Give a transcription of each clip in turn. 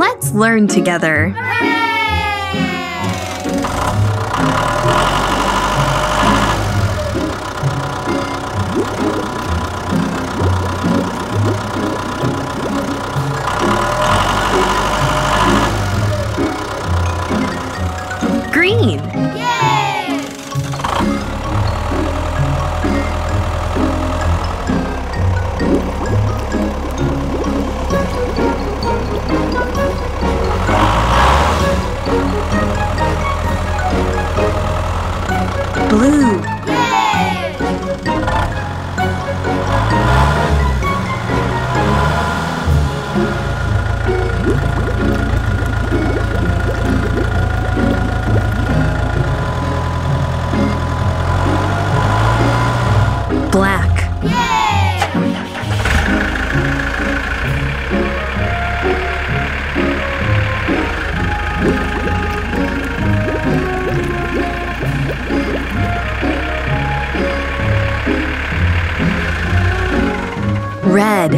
Let's learn together. Blue. Red.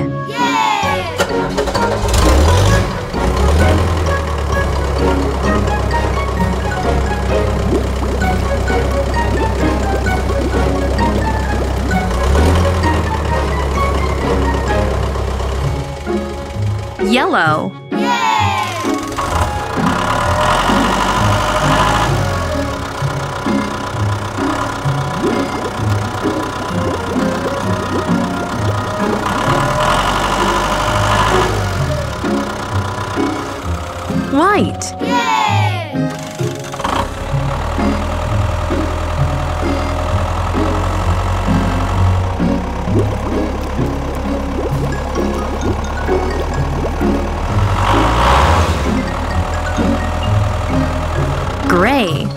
Yellow. White. Gray.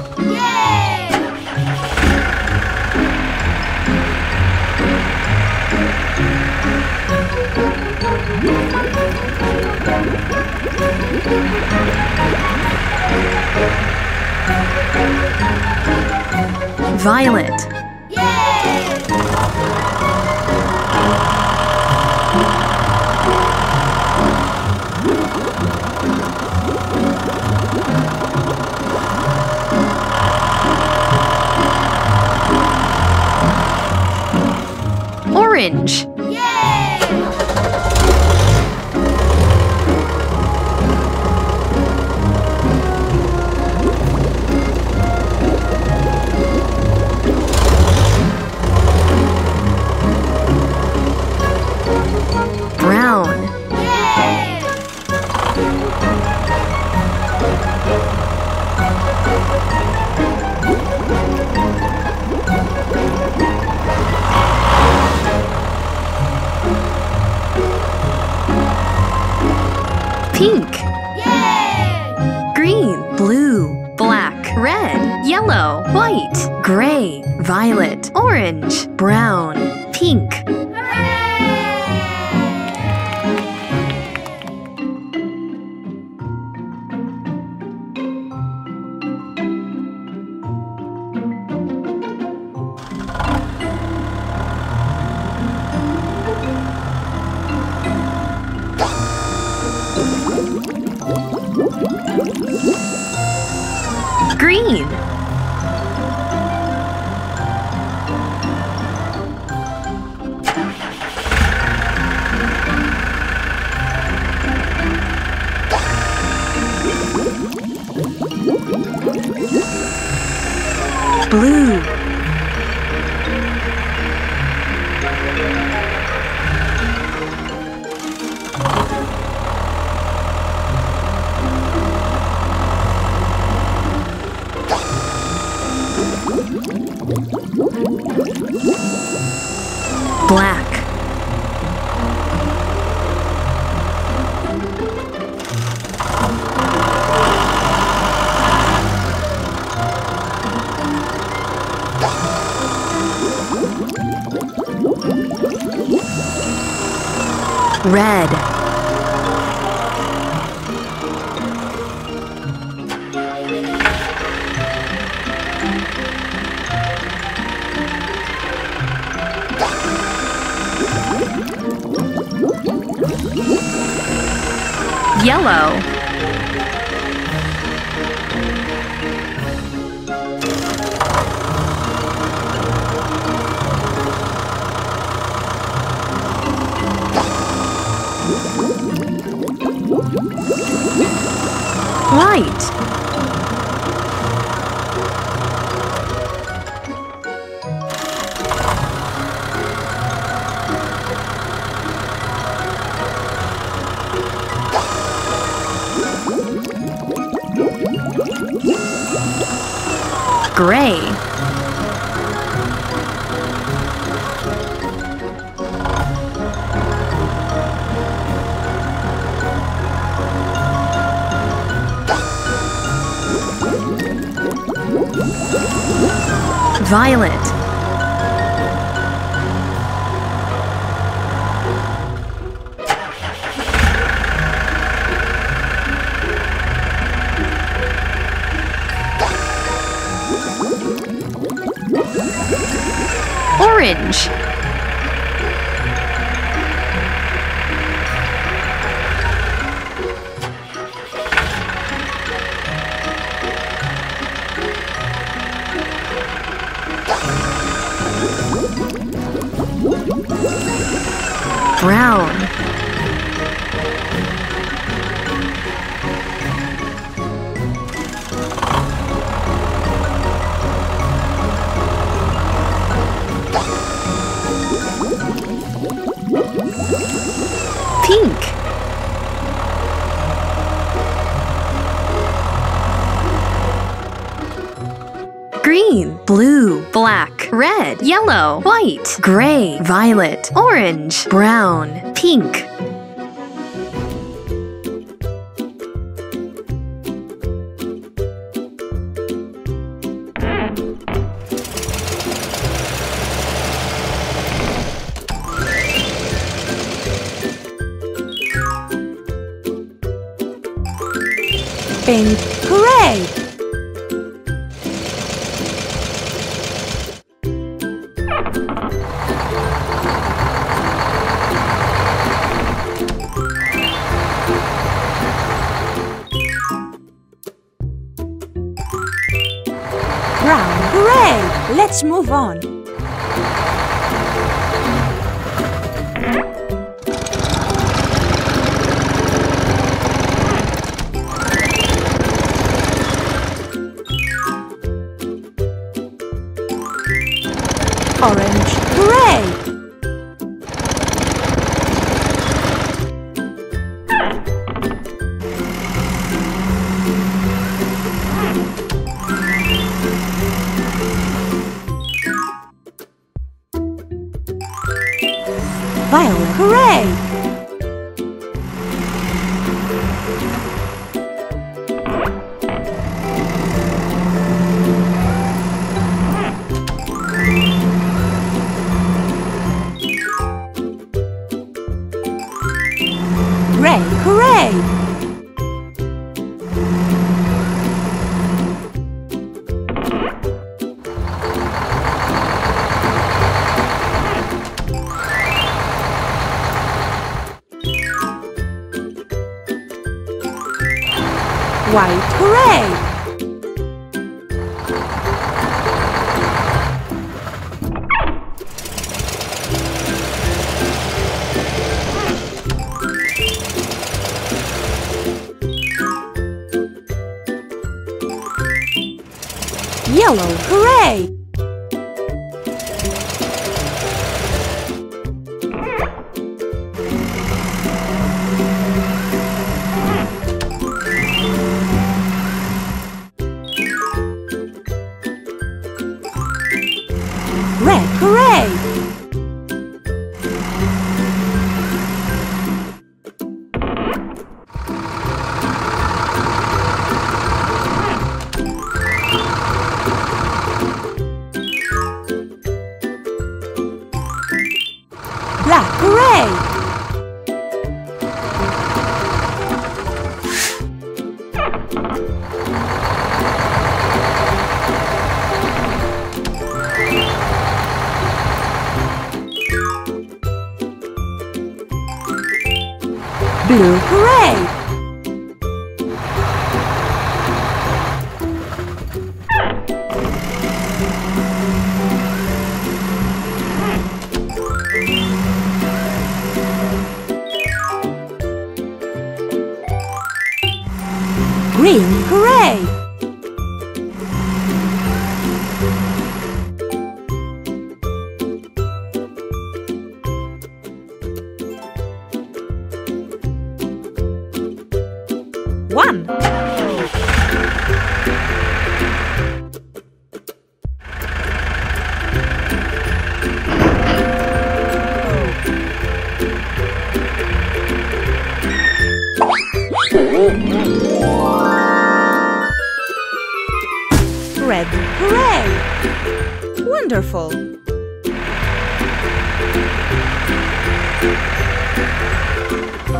Violet. Orange. Green, blue, black, red, yellow, white, gray, violet, orange, brown, pink. Green. Blue. Black. Red. Yellow. Light Gray. Violet. Orange. Yellow, white, gray, violet, orange, brown, pink. Pink. Hooray! Orange. Violet. Hooray! White. Hooray! Yellow. Hooray! Blue. Hooray!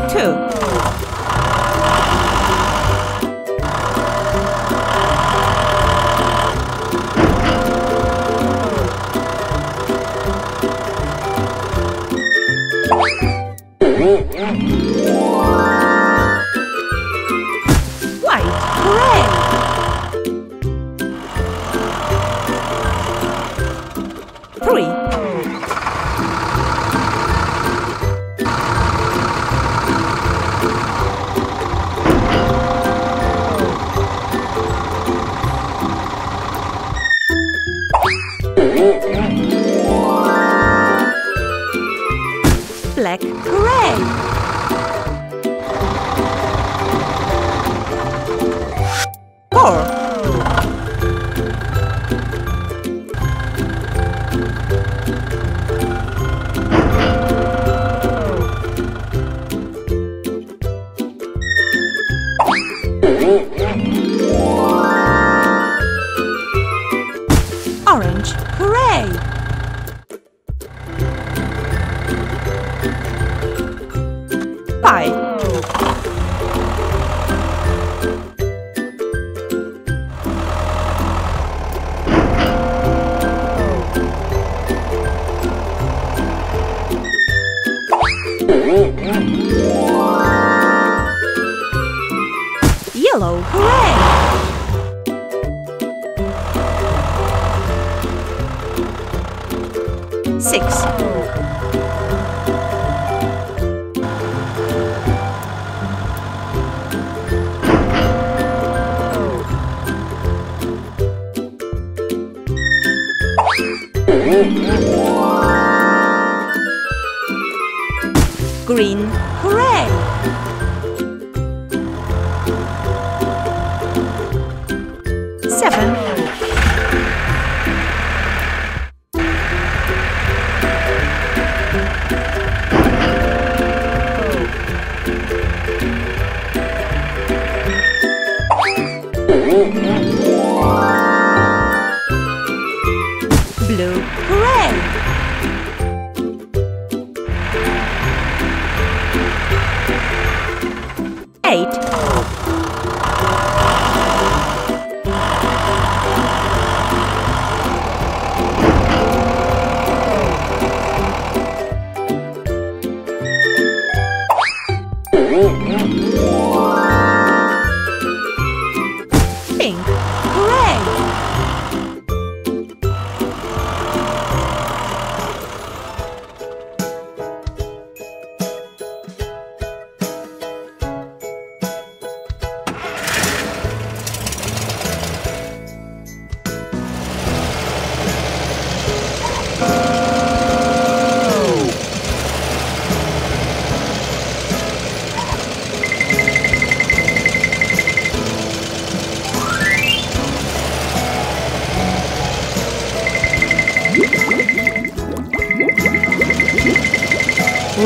Two. Orange, Six. Green,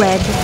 Red,